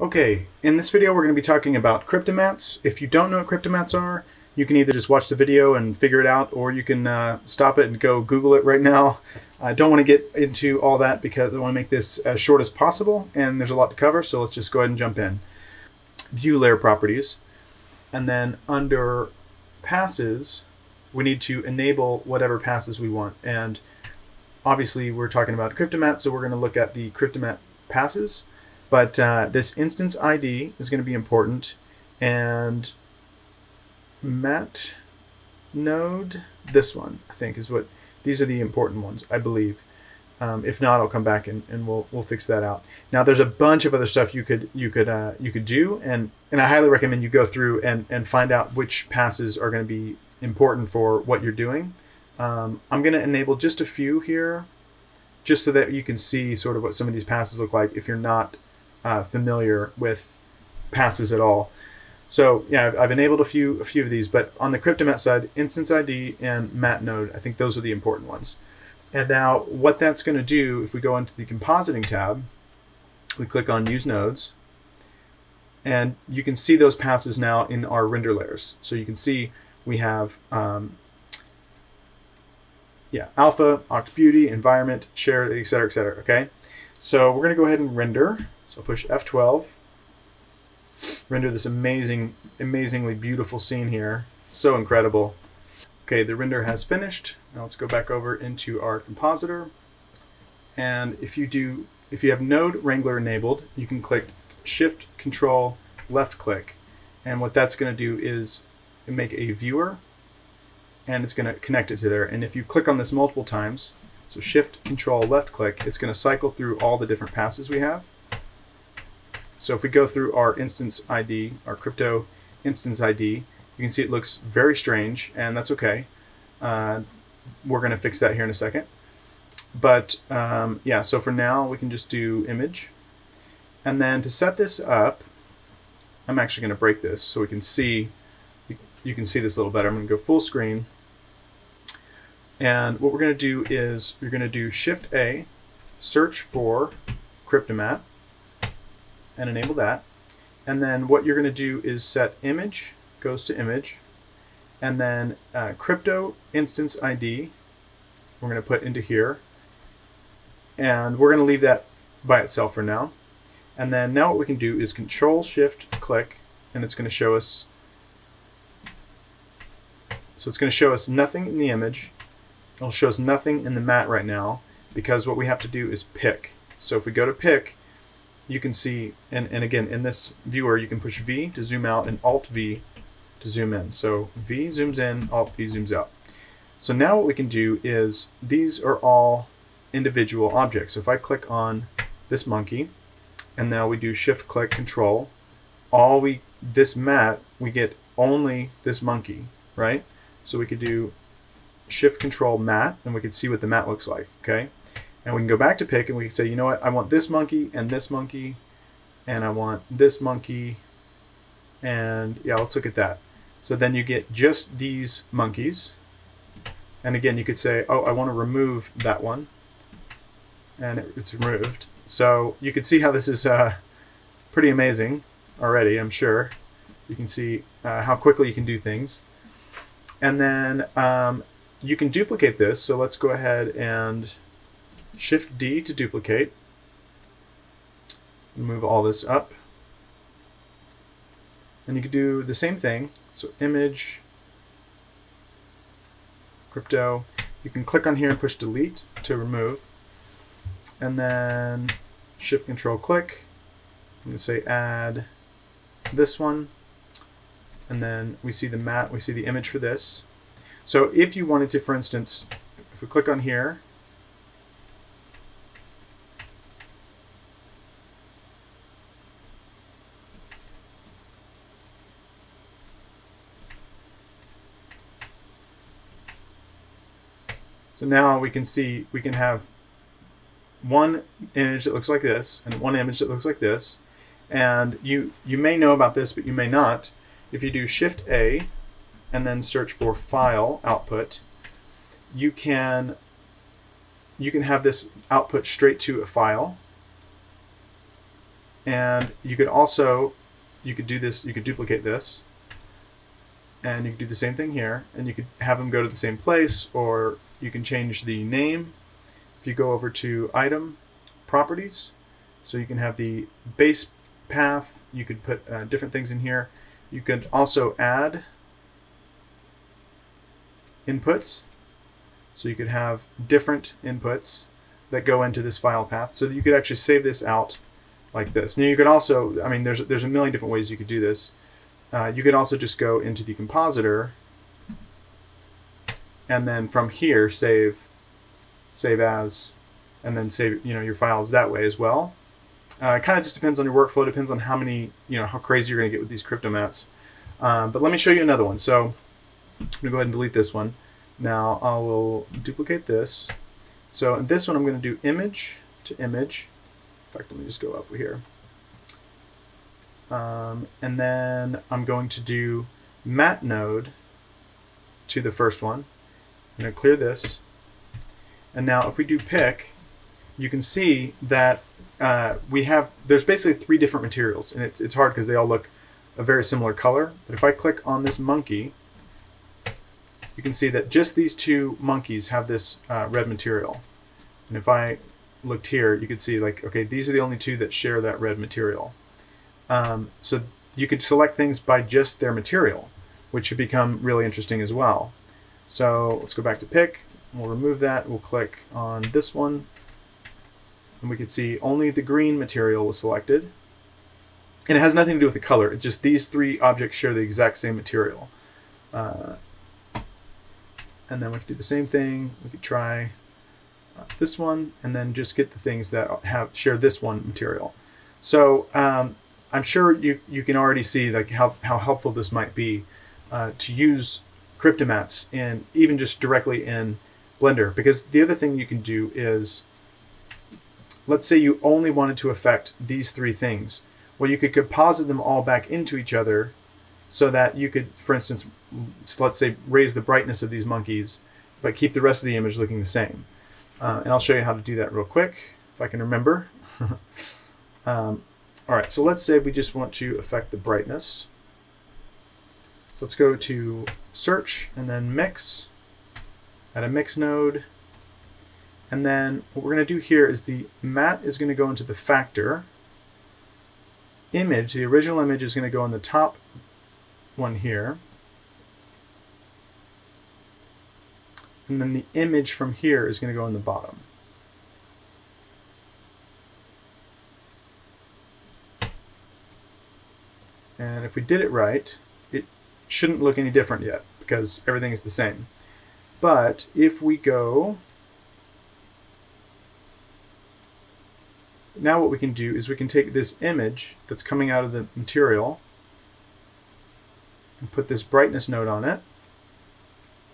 Okay, in this video we're going to be talking about cryptomattes. If you don't know what cryptomattes are, you can either just watch the video and figure it out, or you can uh, stop it and go Google it right now. I don't want to get into all that because I want to make this as short as possible, and there's a lot to cover, so let's just go ahead and jump in. View layer properties, and then under passes, we need to enable whatever passes we want. And obviously we're talking about Cryptomatte, so we're going to look at the Cryptomatte passes. But uh, this instance ID is going to be important, and mat node, this one, I think, is what these are the important ones, I believe. Um, if not, I'll come back and, and we'll we'll fix that out. Now, there's a bunch of other stuff you could you could uh, you could do, and and I highly recommend you go through and and find out which passes are going to be important for what you're doing. Um, I'm going to enable just a few here, just so that you can see sort of what some of these passes look like if you're not uh, familiar with passes at all. So yeah, I've, I've, enabled a few a few of these, but on the Cryptomatte side, instance ID and mat node, I think those are the important ones. And now what that's going to do, if we go into the compositing tab, we click on use nodes, and you can see those passes now in our render layers. So you can see we have um, yeah, alpha, Oct Beauty, environment, shared, etc., etc. Okay, so we're going to go ahead and render. So push F12, render this amazing, amazingly beautiful scene here. so incredible. Okay, the render has finished. Now let's go back over into our compositor. And if you do, if you have Node Wrangler enabled, you can click Shift Control left click. And what that's going to do is make a viewer and it's going to connect it to there. And if you click on this multiple times, so shift control left click, it's going to cycle through all the different passes we have. So if we go through our instance ID, our crypto instance ID, you can see it looks very strange and that's okay. Uh, we're going to fix that here in a second. But um, yeah, so for now we can just do image. And then to set this up, I'm actually going to break this so we can see you can see this a little better. I'm going to go full screen. And what we're going to do is you're going to do Shift A, search for Cryptomatte, and enable that. And then what you're going to do is set image, goes to image, and then uh, crypto instance ID, we're going to put into here. And we're going to leave that by itself for now. And then now what we can do is Control Shift click, and it's going to show us so it's going to show us nothing in the image. It'll show us nothing in the mat right now because what we have to do is pick. So if we go to pick, you can see, and, and again, in this viewer, you can push V to zoom out and Alt V to zoom in. So V zooms in, Alt V zooms out. So now what we can do is, these are all individual objects. So if I click on this monkey, and now we do Shift click Control, all we, this mat, we get only this monkey, right? So we could do shift control mat and we could see what the mat looks like, okay? And we can go back to pick and we can say, you know what, I want this monkey and this monkey and I want this monkey and yeah, let's look at that. So then you get just these monkeys. And again, you could say, oh, I want to remove that one. And it, it's removed. So you can see how this is uh, pretty amazing already, I'm sure. You can see uh, how quickly you can do things. And then um, you can duplicate this. So let's go ahead and Shift D to duplicate. Move all this up. And you can do the same thing. So image, crypto. You can click on here and push delete to remove. And then shift control click. I'm to say add this one and then we see the mat, we see the image for this. So if you wanted to, for instance, if we click on here, So now we can see, we can have one image that looks like this and one image that looks like this. And you, you may know about this, but you may not. If you do Shift A and then search for File Output, you can you can have this output straight to a file. And you could also, you could do this, you could duplicate this. And you can do the same thing here. And you could have them go to the same place or you can change the name. If you go over to item, properties, so you can have the base path, you could put uh, different things in here. You could also add inputs. So you could have different inputs that go into this file path so you could actually save this out like this. Now you could also, I mean, there's, there's a million different ways you could do this. Uh, you could also just go into the compositor and then from here save, save as, and then save you know your files that way as well. Uh, it kind of just depends on your workflow. Depends on how many you know how crazy you're going to get with these cryptomattes. Um, but let me show you another one. So I'm going to go ahead and delete this one. Now I will duplicate this. So in this one, I'm going to do image to image. In fact, let me just go up here. Um, and then I'm going to do mat node to the first one. I'm going to clear this. And now if we do pick, you can see that uh, we have, there's basically three different materials. And it's, it's hard because they all look a very similar color. But if I click on this monkey, you can see that just these two monkeys have this uh, red material. And if I looked here, you could see like, okay, these are the only two that share that red material. Um, so you could select things by just their material, which should become really interesting as well. So let's go back to pick. We'll remove that. We'll click on this one. And we can see only the green material was selected. And it has nothing to do with the color. It's just these three objects share the exact same material. Uh, and then we could do the same thing. We could try uh, this one and then just get the things that have share this one material. So um, I'm sure you, you can already see like how, how helpful this might be uh, to use Cryptomattes and even just directly in Blender. Because the other thing you can do is, let's say you only wanted to affect these three things. Well, you could composite them all back into each other so that you could, for instance, let's say raise the brightness of these monkeys, but keep the rest of the image looking the same. Uh, and I'll show you how to do that real quick, if I can remember. um, all right, so let's say we just want to affect the brightness. So let's go to search and then mix, add a mix node. And then what we're going to do here is the mat is going to go into the factor. Image, the original image is going to go in the top one here. And then the image from here is going to go in the bottom. And if we did it right, it shouldn't look any different yet because everything is the same. But if we go, now what we can do is we can take this image that's coming out of the material and put this brightness node on it.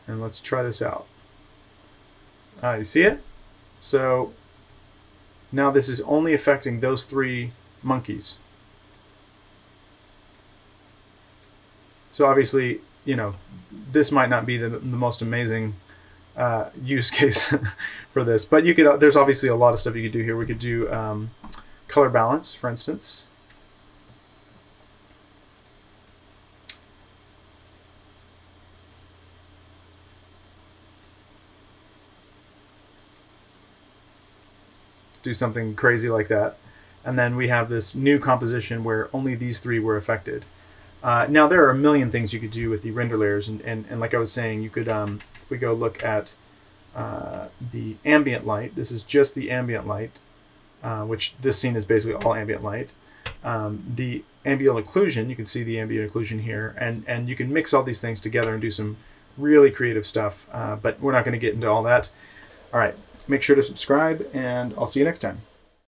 And let's try this out. Uh, you see it? So now this is only affecting those three monkeys. So obviously, you know, this might not be the, the most amazing uh, use case for this, but you could. There's obviously a lot of stuff you could do here. We could do um, color balance, for instance. do something crazy like that. And then we have this new composition where only these three were affected. Uh, now there are a million things you could do with the render layers, and, and, and like I was saying, you could, um, if we go look at uh, the ambient light, this is just the ambient light, uh, which this scene is basically all ambient light. Um, the ambient occlusion, you can see the ambient occlusion here, and, and you can mix all these things together and do some really creative stuff, uh, but we're not going to get into all that. All right, make sure to subscribe, and I'll see you next time.